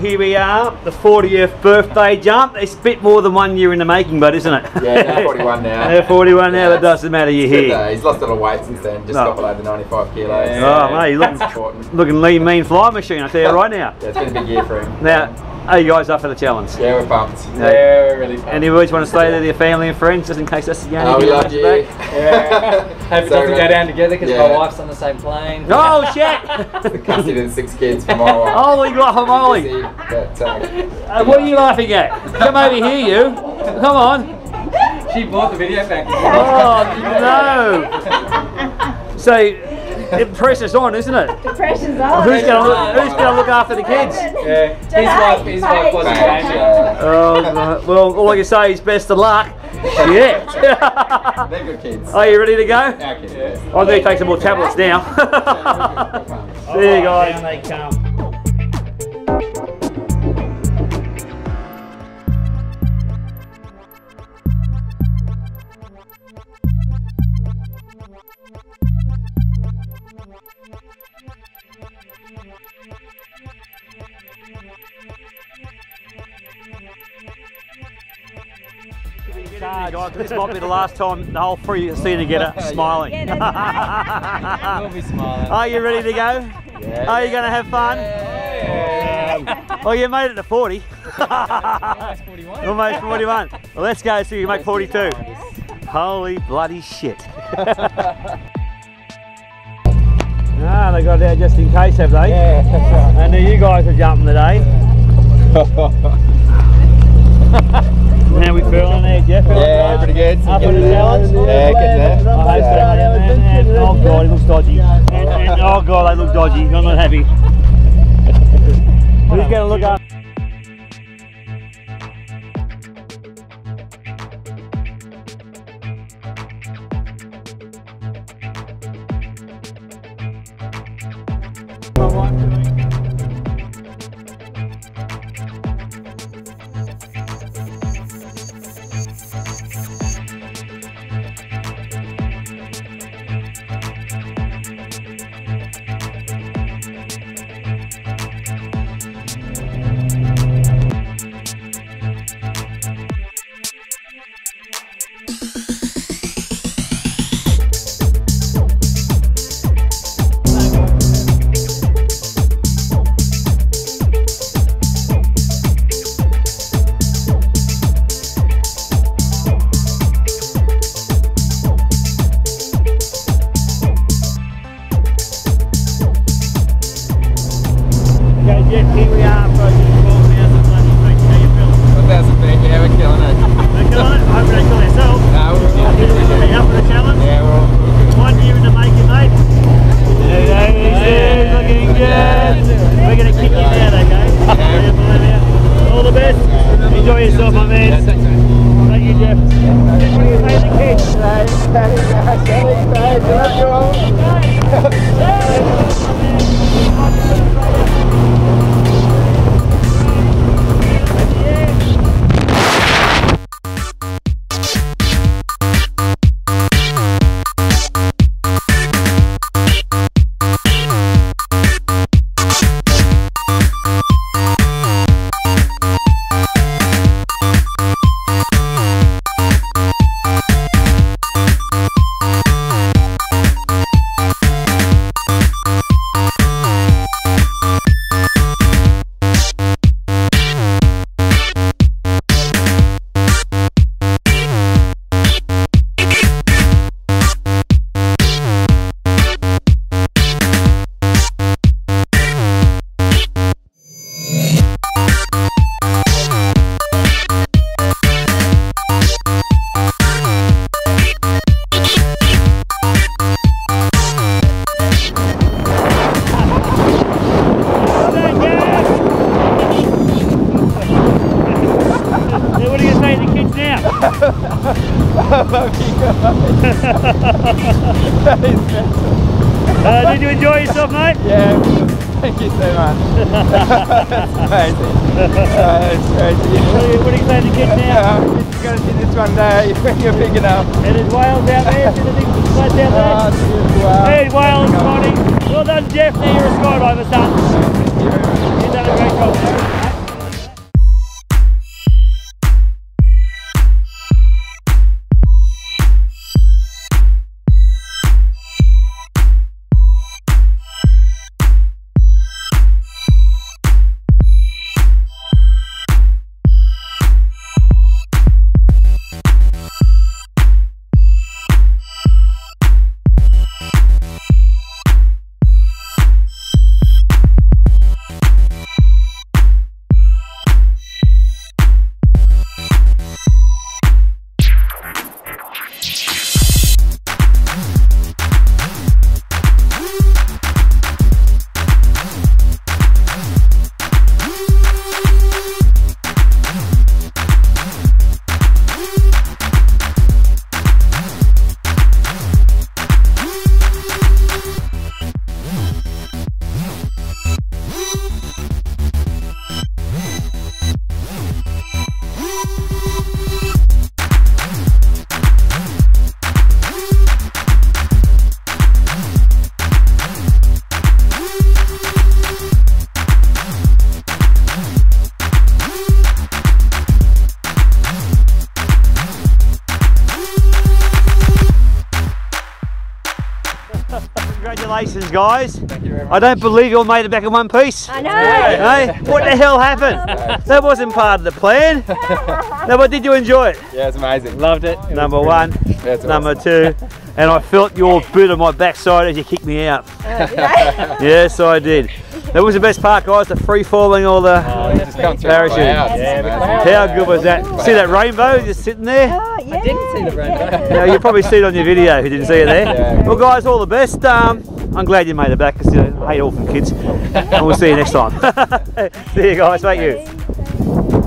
here we are, the 40th birthday jump. It's a bit more than one year in the making, but isn't it? Yeah, now 41 now. Yeah, 41 now, Yeah, that doesn't matter, you're here. though. He's lost a lot of weight since then, just No. got below the 95 kilos. Oh, mate, you look- That's. Looking lean, mean fly machine, I tell you right now. Yeah, it's been a big year for him. Now, are you guys up for the challenge? Yeah, we're pumped. Yeah. Yeah, we're really pumped. Any words you want to say to your family and friends, just in case that's the only Oh, we thing love you. back? Yeah. Hope it So, doesn't go down together because yeah. my wife's on the same plane. Oh, shit! the custody of the six kids for my wife. Holy guacamole! Busy, But, uh, Uh, what are you laughing at? Come over here, you. Come on. She bought the video package. Oh, no. So, it pressure's on, isn't it? The pressure's on. Who's going to look, who's gonna look after the kids? Yeah. His wife, his wife wasn't Bang. Oh, well, all I can say is best of luck. Yeah. they're good kids. Are you ready to go? Our kids, yes. I need to take some more tablets now. there you guys. This might be the last time the whole three have seen together smiling. Yeah, We'll be smiling. Are you ready to go? Are you going to have fun? Oh, you made it to 40. Almost 41. Almost 41. Well, let's go see if you make 42. Holy bloody shit. ah, they got it out just in case, have they? Yeah, that's right. I knew you guys are jumping today. How we feeling there, Jeff? Feeling Yeah, good? pretty good. Up for the challenge? Yeah, getting there. I hope so. And, oh, and, and, oh god, he looks dodgy. And, and, oh god, they look dodgy. I'm not happy. Who's going to look up? Okay, kids? Uh, did you enjoy yourself, mate? Yeah, thank you so much. Amazing. Uh, it's crazy. What are you, what are you saying to kids now? Yeah, you're going to see this one day when you're big enough. And there's whales out there, see the big flats out Ah, there? cheers, wow. Hey, whales, Connie. Well done, Jeff. Now you're a skydiver, son. Congratulations, guys. Thank you very much. I don't believe you all made it back in one piece. I know. Hey, what the hell happened? That wasn't part of the plan. No, but did you enjoy it? Yeah, it's amazing. Loved it. It Number one, That's number awesome. two, and I felt your boot on my backside as you kicked me out. Oh, yes, I did. That was the best part, guys. The free falling, all the. Oh, just Parachute. Yeah, It's the amazing. clouds. How good was that? See that rainbow just sitting there? Oh, yeah. I didn't see the rainbow. Yeah, you probably see it on your video who didn't see it there. Yeah. Well, guys, all the best. Um, I'm glad you made it back because you know, I hate orphan kids. and we'll see you next time. see you guys. Thank you.